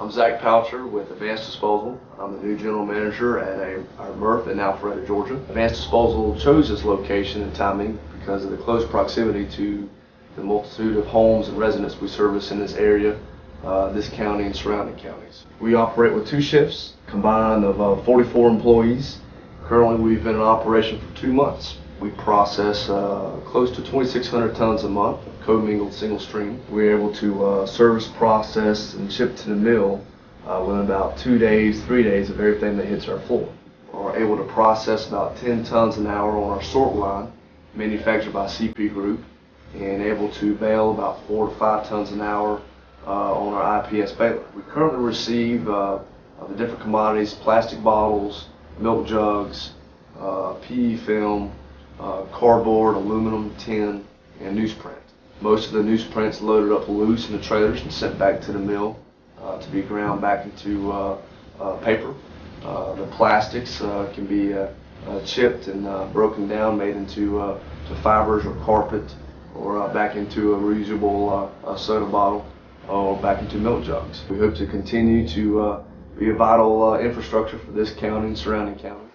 I'm Zach Poucher with Advanced Disposal. I'm the new general manager at our MRF in Alpharetta, Georgia. Advanced Disposal chose this location and timing because of the close proximity to the multitude of homes and residents we service in this area, uh, this county and surrounding counties. We operate with two shifts, combined of uh, 44 employees. Currently, we've been in operation for two months. We process uh, close to 2,600 tons a month of commingled single stream. We're able to uh, service, process, and ship to the mill uh, within about two days, three days of everything that hits our floor. We're able to process about 10 tons an hour on our sort line, manufactured by CP Group, and able to bale about four to five tons an hour uh, on our IPS baler. We currently receive uh, the different commodities, plastic bottles, milk jugs, uh, PE film, uh, cardboard, aluminum, tin, and newsprint. Most of the newsprint's loaded up loose in the trailers and sent back to the mill uh, to be ground back into uh, uh, paper. Uh, the plastics can be chipped and broken down, made into to fibers or carpet, or back into a reusable soda bottle, or back into milk jugs. We hope to continue to be a vital infrastructure for this county and surrounding counties.